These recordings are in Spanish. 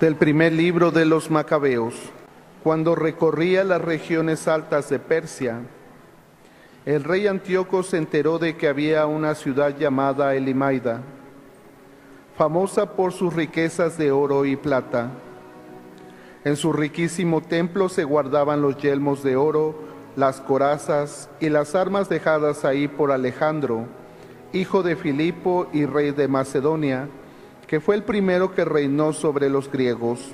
Del primer libro de los Macabeos. Cuando recorría las regiones altas de Persia, el rey Antíoco se enteró de que había una ciudad llamada Elimaida, famosa por sus riquezas de oro y plata. En su riquísimo templo se guardaban los yelmos de oro, las corazas y las armas dejadas ahí por Alejandro, hijo de Filipo y rey de Macedonia, que fue el primero que reinó sobre los griegos.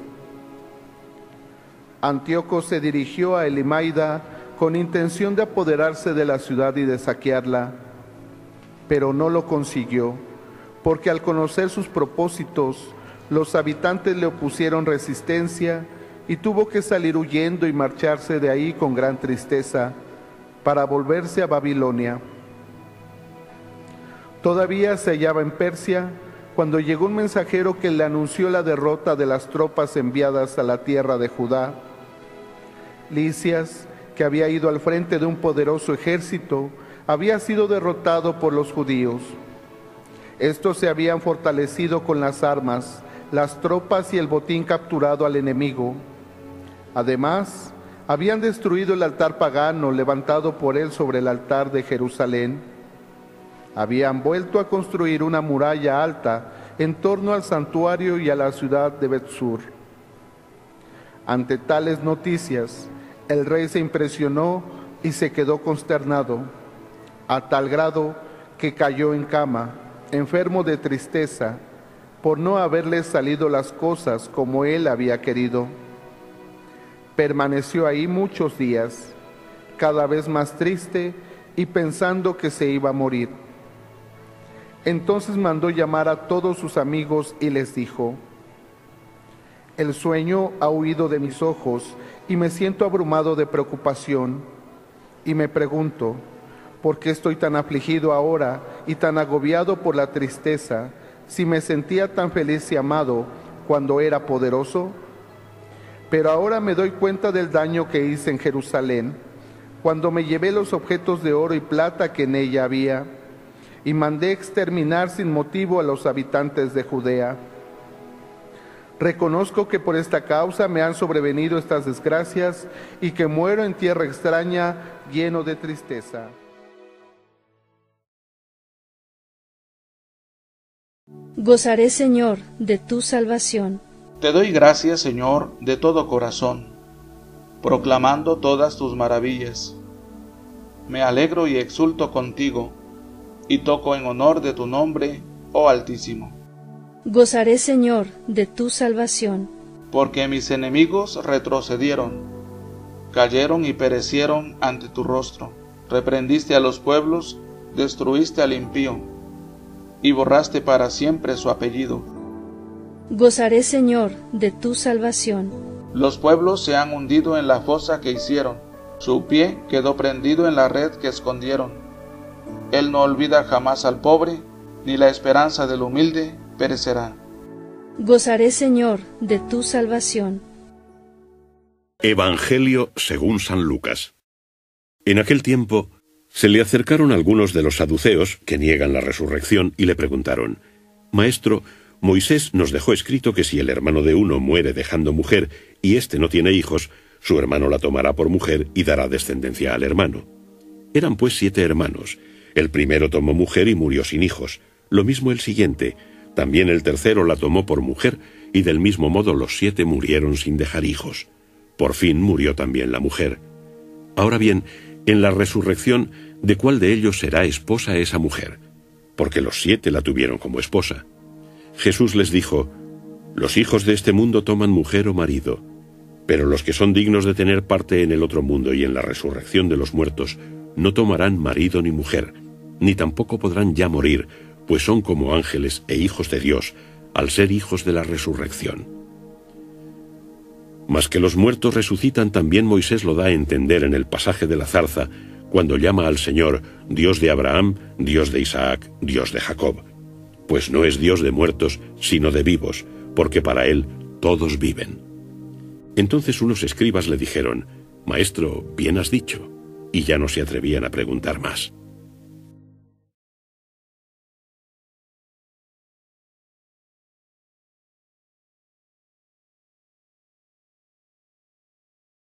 Antíoco se dirigió a Elimaida con intención de apoderarse de la ciudad y de saquearla, pero no lo consiguió, porque al conocer sus propósitos, los habitantes le opusieron resistencia y tuvo que salir huyendo y marcharse de ahí con gran tristeza para volverse a Babilonia. Todavía se hallaba en Persia cuando llegó un mensajero que le anunció la derrota de las tropas enviadas a la tierra de Judá. Licias, que había ido al frente de un poderoso ejército, había sido derrotado por los judíos. Estos se habían fortalecido con las armas, las tropas y el botín capturado al enemigo. Además, habían destruido el altar pagano levantado por él sobre el altar de Jerusalén habían vuelto a construir una muralla alta en torno al santuario y a la ciudad de Betsur. Ante tales noticias, el rey se impresionó y se quedó consternado, a tal grado que cayó en cama, enfermo de tristeza, por no haberle salido las cosas como él había querido. Permaneció ahí muchos días, cada vez más triste y pensando que se iba a morir. Entonces mandó llamar a todos sus amigos y les dijo, el sueño ha huido de mis ojos y me siento abrumado de preocupación y me pregunto, ¿por qué estoy tan afligido ahora y tan agobiado por la tristeza si me sentía tan feliz y amado cuando era poderoso? Pero ahora me doy cuenta del daño que hice en Jerusalén cuando me llevé los objetos de oro y plata que en ella había y mandé exterminar sin motivo a los habitantes de Judea. Reconozco que por esta causa me han sobrevenido estas desgracias y que muero en tierra extraña lleno de tristeza. Gozaré, Señor, de tu salvación. Te doy gracias, Señor, de todo corazón, proclamando todas tus maravillas. Me alegro y exulto contigo y toco en honor de tu nombre, oh Altísimo. Gozaré, Señor, de tu salvación. Porque mis enemigos retrocedieron, cayeron y perecieron ante tu rostro. Reprendiste a los pueblos, destruiste al impío, y borraste para siempre su apellido. Gozaré, Señor, de tu salvación. Los pueblos se han hundido en la fosa que hicieron, su pie quedó prendido en la red que escondieron él no olvida jamás al pobre, ni la esperanza del humilde perecerá. Gozaré, Señor, de tu salvación. Evangelio según San Lucas. En aquel tiempo se le acercaron algunos de los saduceos, que niegan la resurrección, y le preguntaron, Maestro, Moisés nos dejó escrito que si el hermano de uno muere dejando mujer y éste no tiene hijos, su hermano la tomará por mujer y dará descendencia al hermano. Eran pues siete hermanos, el primero tomó mujer y murió sin hijos, lo mismo el siguiente, también el tercero la tomó por mujer, y del mismo modo los siete murieron sin dejar hijos. Por fin murió también la mujer. Ahora bien, en la resurrección, ¿de cuál de ellos será esposa esa mujer? Porque los siete la tuvieron como esposa. Jesús les dijo, Los hijos de este mundo toman mujer o marido, pero los que son dignos de tener parte en el otro mundo y en la resurrección de los muertos, no tomarán marido ni mujer, ni tampoco podrán ya morir, pues son como ángeles e hijos de Dios, al ser hijos de la resurrección. Mas que los muertos resucitan también Moisés lo da a entender en el pasaje de la zarza, cuando llama al Señor Dios de Abraham, Dios de Isaac, Dios de Jacob, pues no es Dios de muertos, sino de vivos, porque para Él todos viven. Entonces unos escribas le dijeron, Maestro, bien has dicho, y ya no se atrevían a preguntar más.